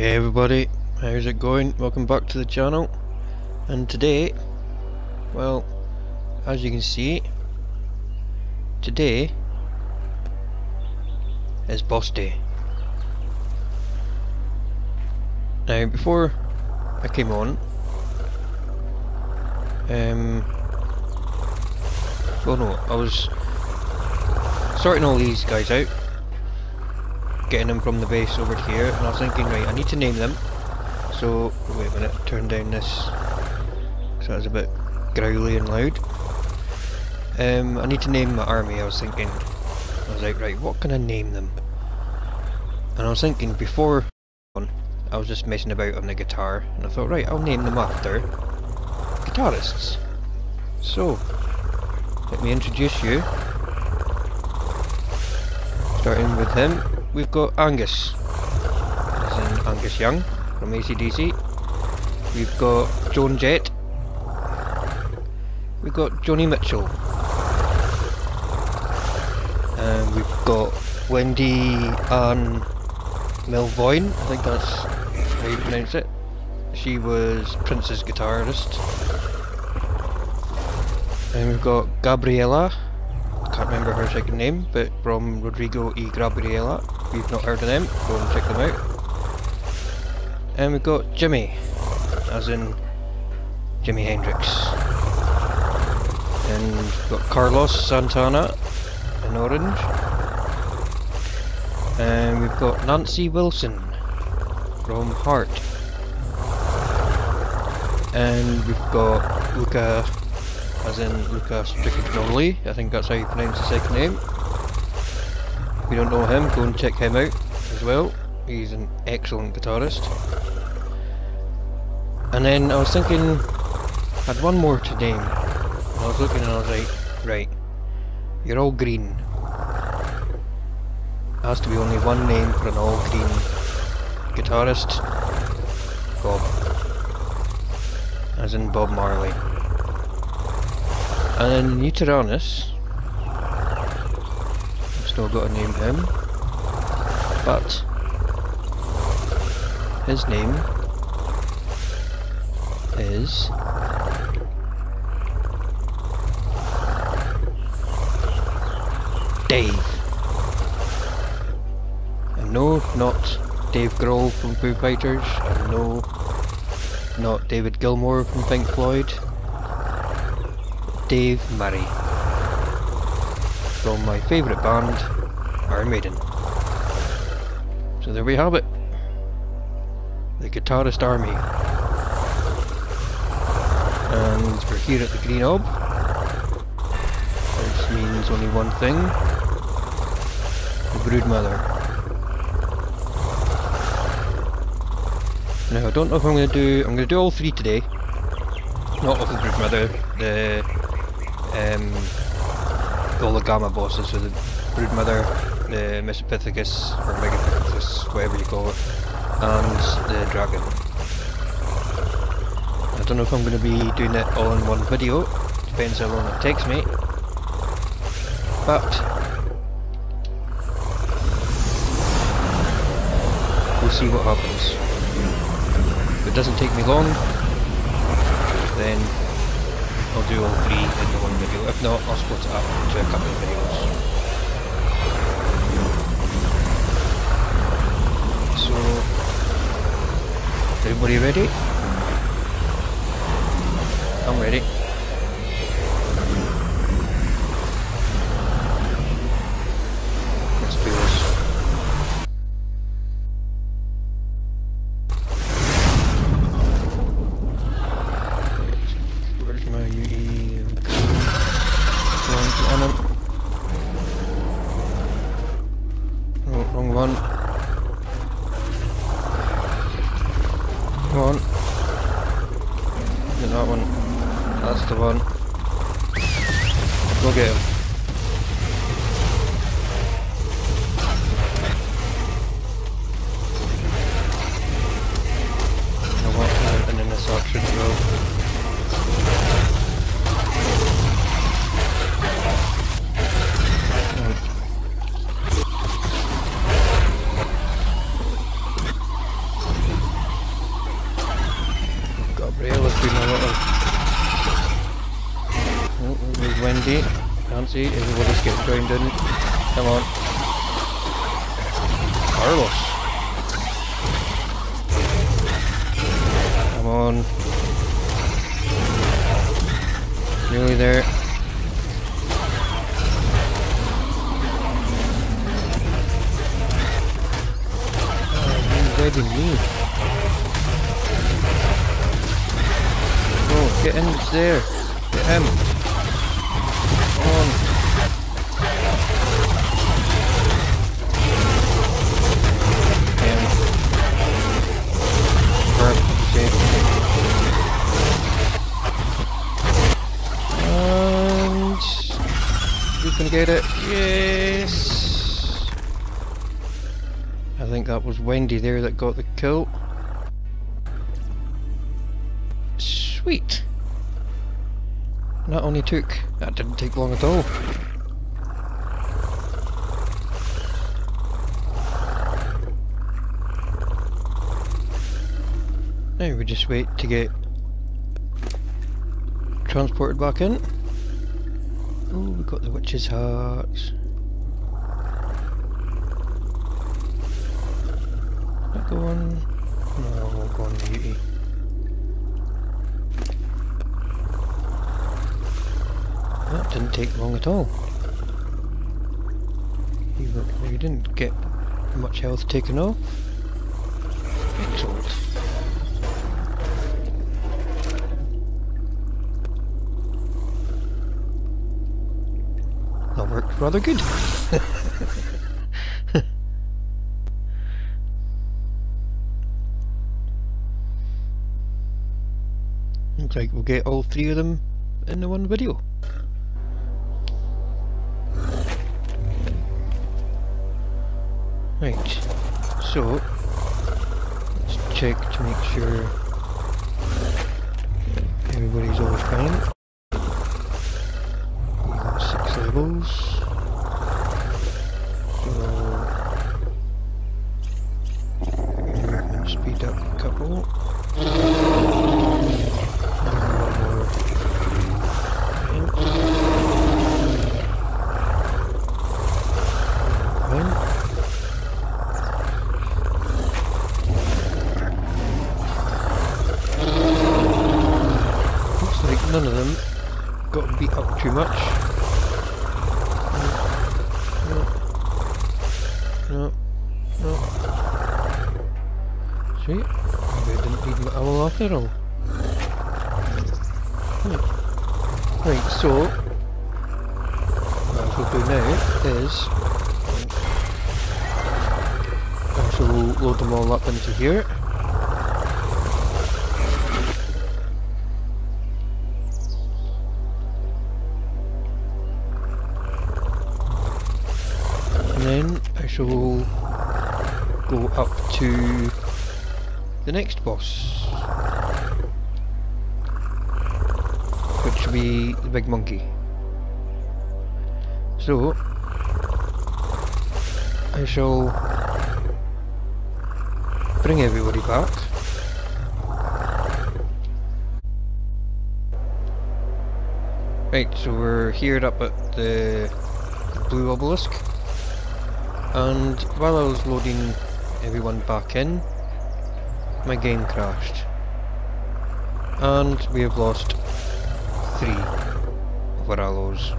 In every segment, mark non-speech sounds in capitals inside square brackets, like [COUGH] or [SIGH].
Hey everybody, how's it going? Welcome back to the channel. And today, well, as you can see, today is boss day. Now, before I came on, um, well no, I was sorting all these guys out getting them from the base over here and I was thinking right I need to name them. So wait a minute turn down this so it's a bit growly and loud. Um, I need to name my army I was thinking. I was like right what can I name them? And I was thinking before I was just messing about on the guitar and I thought right I'll name them after guitarists. So let me introduce you. Starting with him we've got Angus, as in Angus Young from ACDC. We've got Joan Jett. We've got Joni Mitchell. And we've got Wendy Ann Melvoin, I think that's how you pronounce it. She was Prince's guitarist. And we've got Gabriela, can't remember her second name, but from Rodrigo y Gabriela. You've not heard of them, go and check them out. And we've got Jimmy, as in Jimi Hendrix. And we've got Carlos Santana in orange. And we've got Nancy Wilson from Heart. And we've got Luca as in Luca Stricagnoli, I think that's how you pronounce the second name. You don't know him, go and check him out as well. He's an excellent guitarist. And then I was thinking, I had one more to name. And I was looking and I was like, right, you're all green. Has to be only one name for an all green guitarist. Bob. As in Bob Marley. And then Neutronus, I've still got to name him, but his name is Dave. And no, not Dave Grohl from Foo Fighters, and no, not David Gilmour from Pink Floyd, Dave Murray from my favourite band, Iron Maiden. So there we have it. The Guitarist Army. And we're here at the Green Ob. Which means only one thing. The Broodmother. Now I don't know if I'm going to do... I'm going to do all three today. Not of the Broodmother, the um, all the Gamma bosses, so the Broodmother, the Mesopithecus, or Megapithecus, whatever you call it, and the Dragon. I don't know if I'm going to be doing it all in one video, depends how long it takes me, but we'll see what happens. If it doesn't take me long, then I'll do all three in the one video. If not, I'll split it up into a couple of videos. So, everybody ready? I'm ready. Und genau und erste one. Okay. Oh, me. Oh, get in, there. Get him. Come on. And who's gonna get it? Yes. Think that was Wendy there that got the kill. Sweet. That only took. That didn't take long at all. Now we just wait to get transported back in. Oh, we got the witch's hearts. That go on? No, we'll go on. That didn't take long at all. You didn't get much health taken off. Excellent. That worked rather good. [LAUGHS] Like we'll get all three of them in the one video. Right, so let's check to make sure everybody's all fine. Six levels. Speed up a couple. Load them all up into here. And then I shall go up to the next boss. Which will be the big monkey. So I shall bring everybody back. Right, so we're here up at the blue obelisk. And while I was loading everyone back in, my game crashed. And we have lost three of our allos.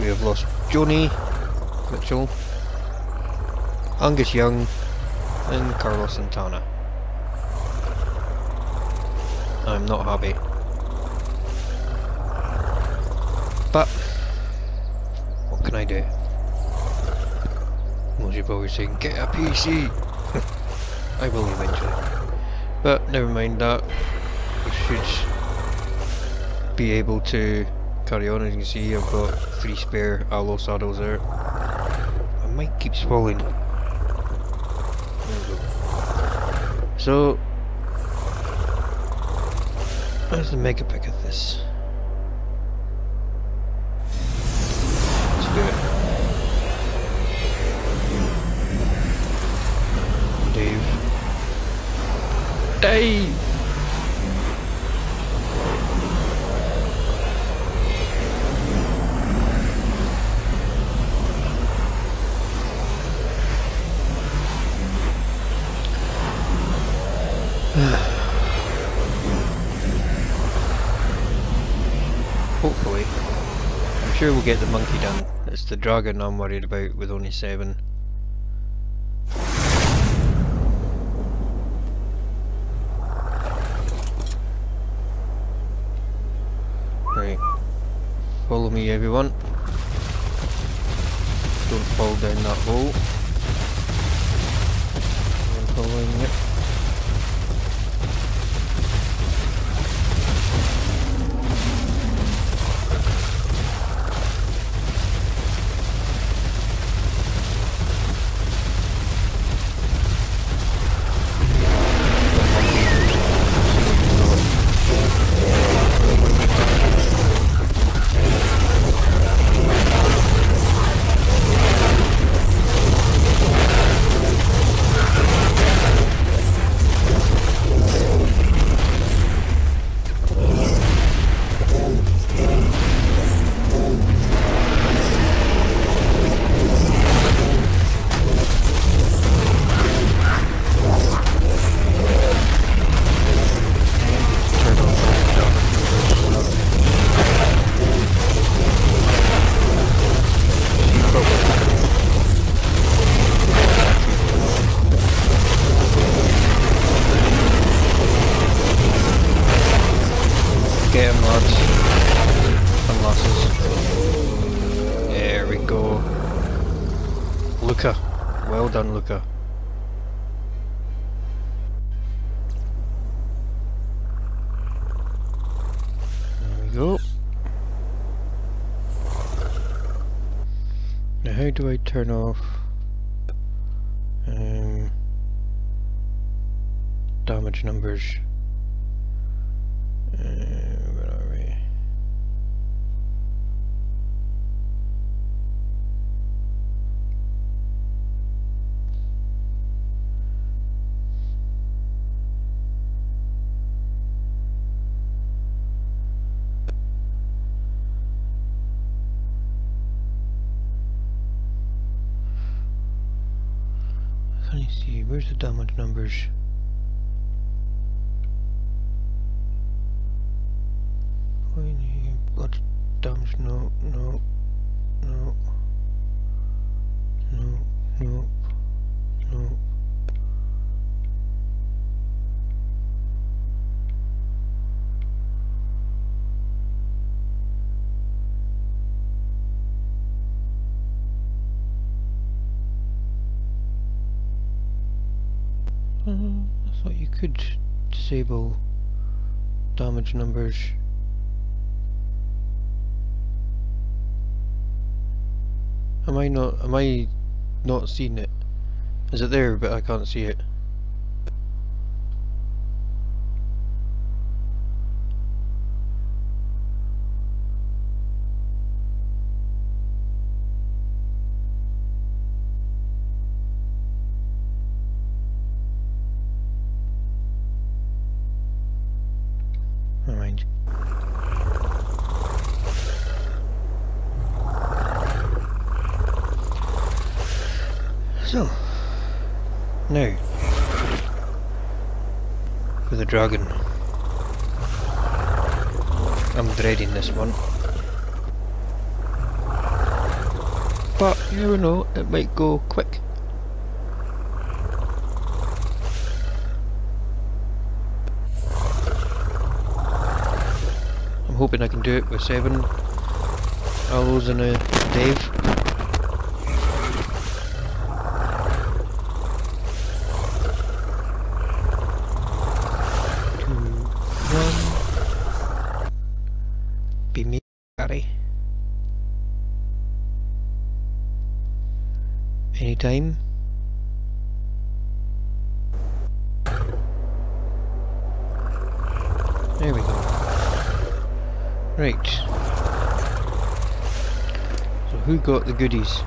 We have lost Joni Mitchell, Angus Young, and Carlos Santana. I'm not happy. But, what can I do? Most people always saying, get a PC! [LAUGHS] I will eventually. But never mind that. We should be able to carry on. As you can see, I've got three spare allo saddles there. I might keep swallowing. There we go. So, let's make a pick of this. Let's do it. Dave. Dave! sure we'll get the monkey done. It's the dragon I'm worried about with only seven. Right. Follow me everyone. Don't fall down that hole. Luca. Well done, Luca. There we go. Now how do I turn off um, damage numbers? Uh, you? Where's the damage numbers? Blood damage, no, no, no, disable damage numbers. Am I not? Am I not seeing it? Is it there, but I can't see it? So, now, for the dragon. I'm dreading this one. But you know, it might go quick. I'm hoping I can do it with seven allos and a Dave. Two, one. Be Gary. Anytime. There we go. Right. So who got the goodies?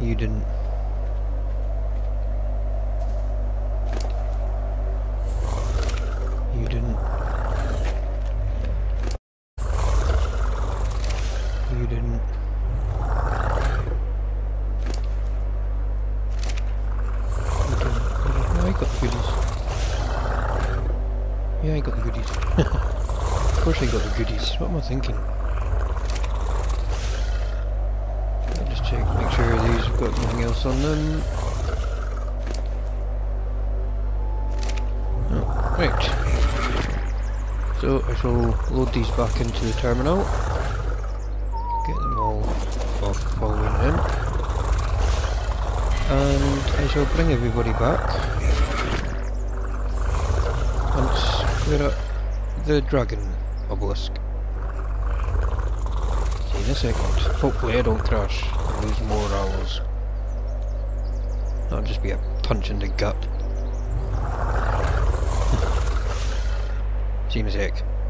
You didn't. Right. So I shall load these back into the terminal. Get them all following him. And I shall bring everybody back. Once we're at the dragon obelisk. See in a second. Hopefully I don't crash and lose more hours. That'll just be a punch in the gut. See you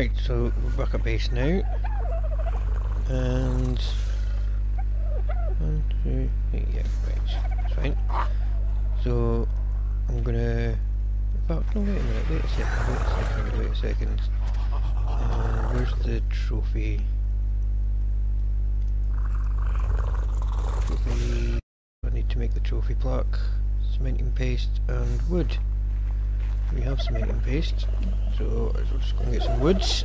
Right, so we're back at base now. And one, two, three, yeah, right, that's fine. So I'm gonna about no wait a minute, wait a second, wait a second, wait a second. Uh, where's the trophy? Trophy I need to make the trophy plaque, cementing paste and wood. We have cementing paste, so I'm just going to get some woods.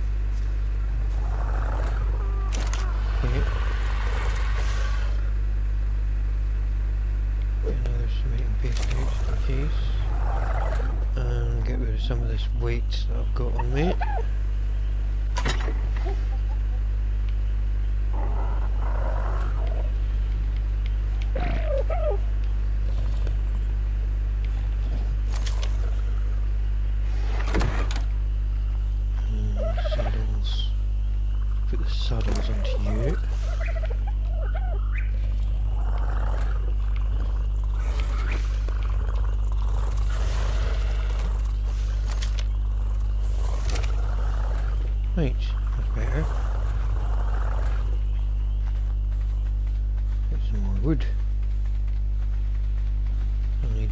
Right, that's better. Get some more wood. I need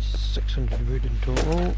600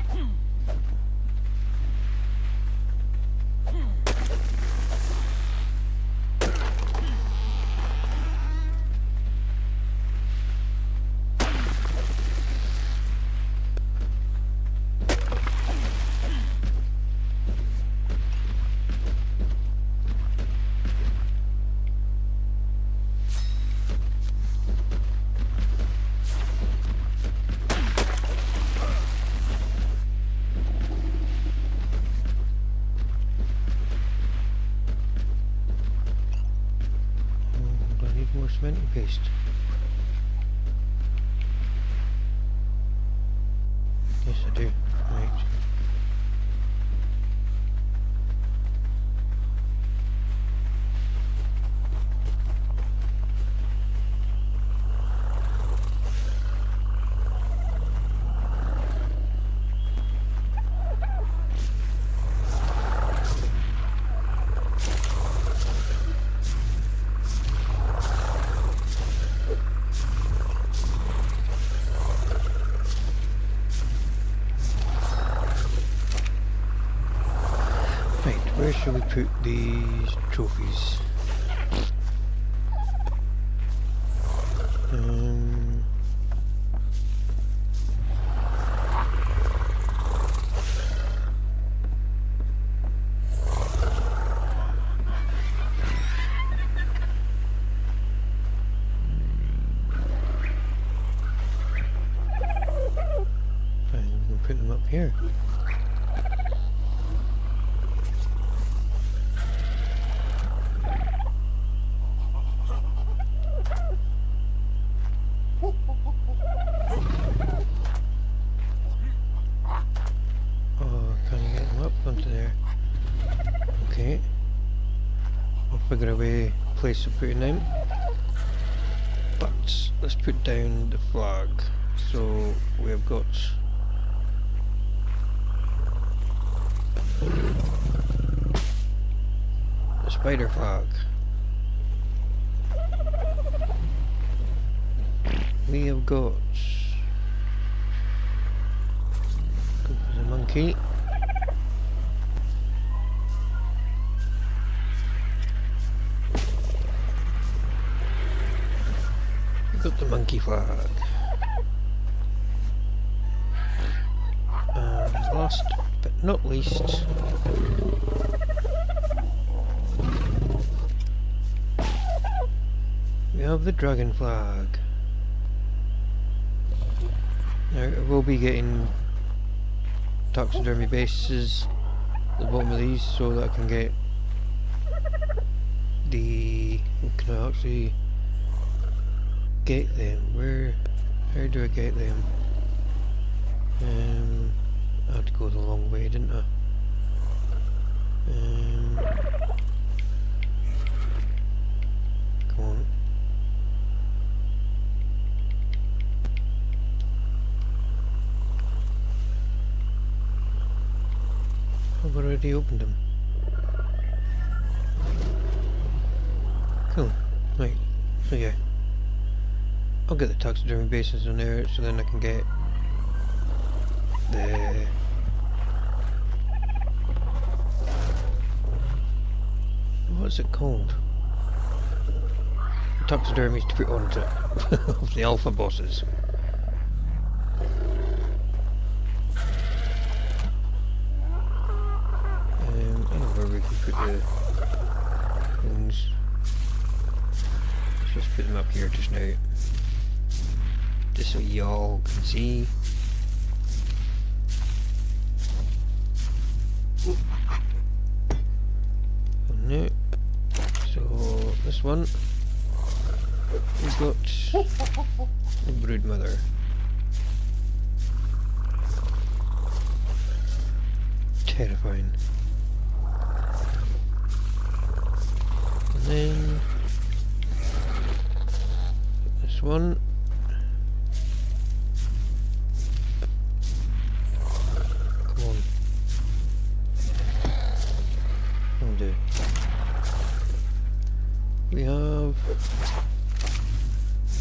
shall we put these trophies? Um, fine, we'll put them up here. Place to put it in. But let's put down the flag. So we have got the spider flag. We have got the monkey. Got the monkey flag. And um, last but not least, we have the dragon flag. Now, we'll be getting taxidermy bases at the bottom of these so that I can get the... can I actually get them? Where... how do I get them? Um, I had to go the long way, didn't I? Um, come on. I've already opened them. Cool. Right. So yeah. I'll get the taxidermy bases on there so then I can get the what's it called? Taxidermies to put onto [LAUGHS] the alpha bosses. Um, where we can put the things. Let's just put them up here just now. Just so y'all can see. No. So this one we've got the brood mother. Terrifying. And then this one. We have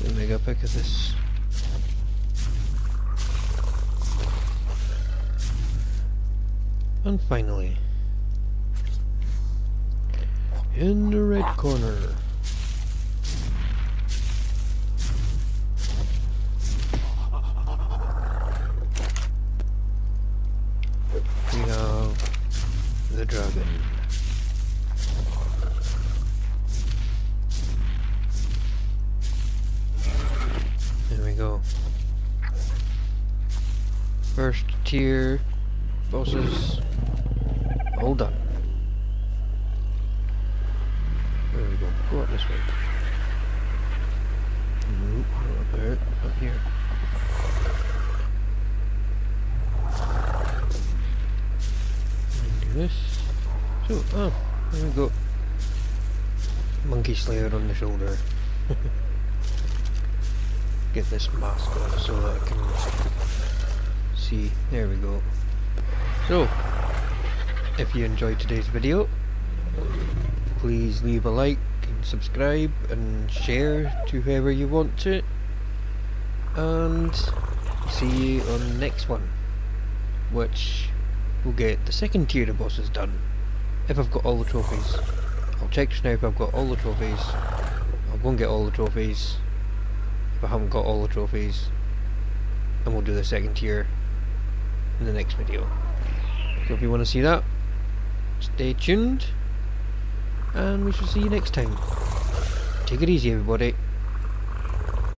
the Megapithecus. And finally, in the red corner, bosses all done. There we go. Go up this way. Nope, up there. Up here. And do this. So, oh, there we go. Monkey Slayer on the shoulder. [LAUGHS] Get this mask off so that I can see. There we go. So, if you enjoyed today's video, please leave a like and subscribe and share to whoever you want to. And see you on the next one, which will get the second tier of bosses done. If I've got all the trophies. I'll check just now if I've got all the trophies. I'll go and get all the trophies. If I haven't got all the trophies, and we'll do the second tier in the next video. So if you want to see that, stay tuned, and we shall see you next time. Take it easy everybody.